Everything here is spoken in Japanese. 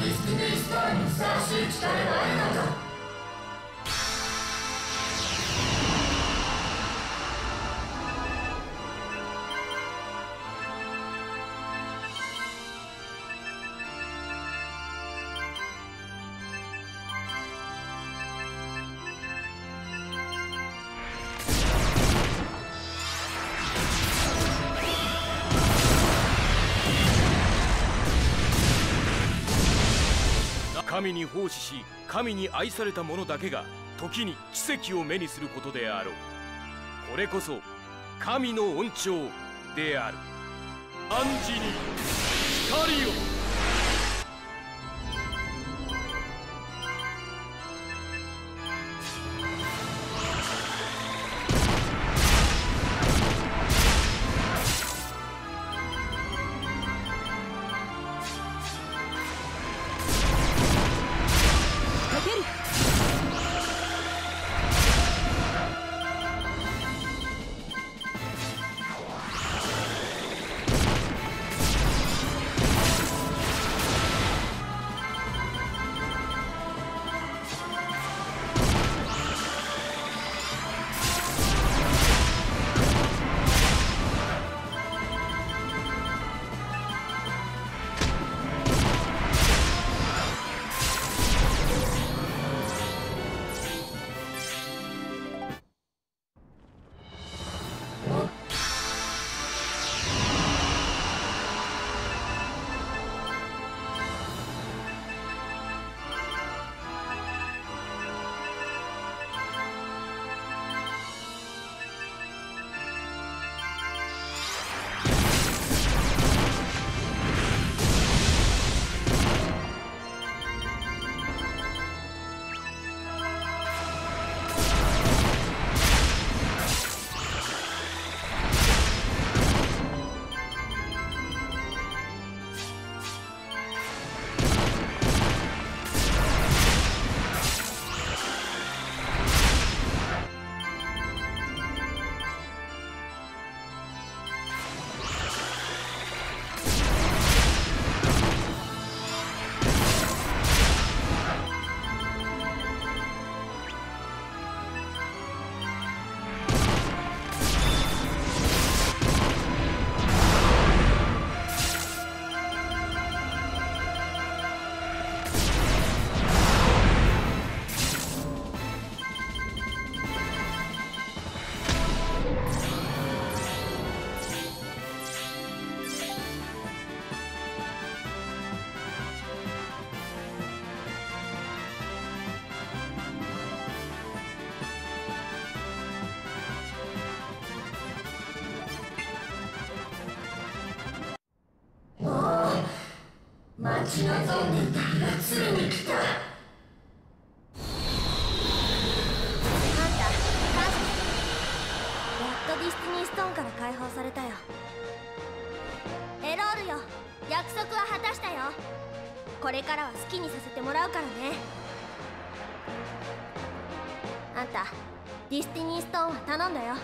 Listy, listy, listy, listy, 神に奉仕し神に愛された者だけが時に奇跡を目にすることであろう。これこそ神の恩寵である。暗示に光を待ち望んでいた日がついに来た。あんた感謝やっとディスティニーストーンから解放されたよ。エロールよ。約束は果たしたよ。これからは好きにさせてもらうからね。あんたディスティニーストーンは頼んだよ。